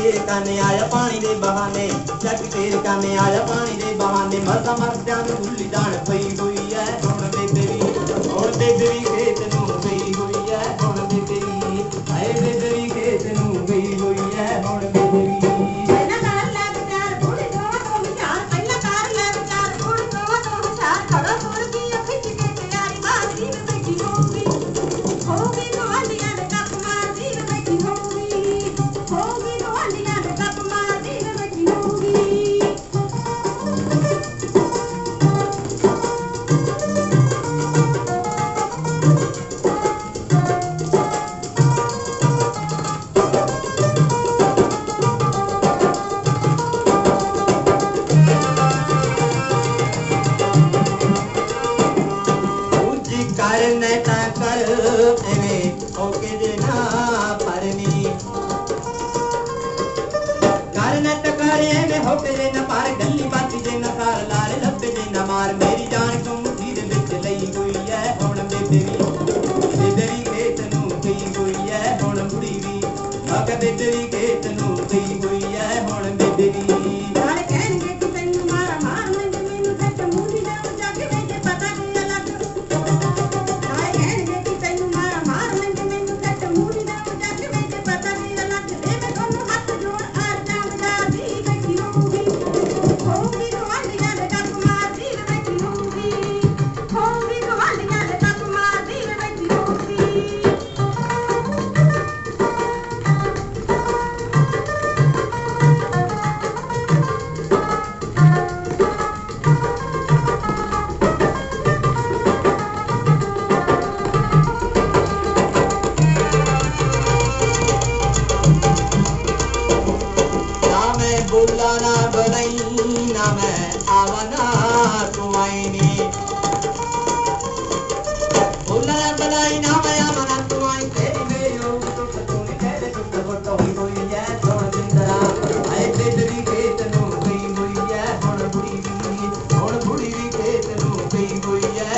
ਤੇਰੇ ਕਾਨੇ ਆਇਆ ਪਾਣੀ ਦੇ ਬਹਾਨੇ ਜੱਗ ਤੇਰੇ ਕਾਨੇ ਆਇਆ ਪਾਣੀ ਦੇ ਬਹਾਨੇ, ਮਰਦਾ ਮਰਦਿਆਂ ਨੂੰ ਭੁੱਲੀ ਜਾਣ ਪਈ ਹੋਈ ਐ, ਹੁਣ ਬੇਬੇ ਵੀ, ਹੁਣ ਬੇਬੇ ਵੀ ਐਵੇਂ ਓਕੇ ਦੇ ਨਾ ਪਰਨੀ। ਕਰਨ ਤਾਂ ਕਰ ਹੋਕੇ ਦੇ ਨਾ ਪਰ ਗੱਲੀ ਬਾਤੀ ਦੇ ਨਾ ਸਾਰ, ਲਾਲ ਲੱਭੇ ਦੇ ਨਾ ਮਾਰ। ਮੇਰੀ ਜਾਨ ਤੂੰ ਮੁੱਠੀ ਦੇ ਵਿੱਚ ਲਈ ਹੋਈ ਐ? ਹੁਣ ਬੇਬੇ ਵੀ, ਬੇਬੇ ਖੇਤ ਨੂੰ ਗਈ ਹੋਈ ਐ। ਹੁਣ ਬੁੜੀ ਵੀ ਆਕੇ ਬੇਬੇ ਵੀ ਖੇਤ ਨੂੰ ਗਈ ਹੋਈ ਐ। ਹੁਣ ਬੇਬੇ ਵੀ लावना तुआईनी बोलना बनाई ना मया मना तुआई तेरी बेयो तो तूने कहले सुख बोलता हुई कोई ये सोना जिंदरा आए ते तेरी केत नो गई होई ये होड़ बुड़ी भी होड़ बुड़ी भी केत नो गई होई ये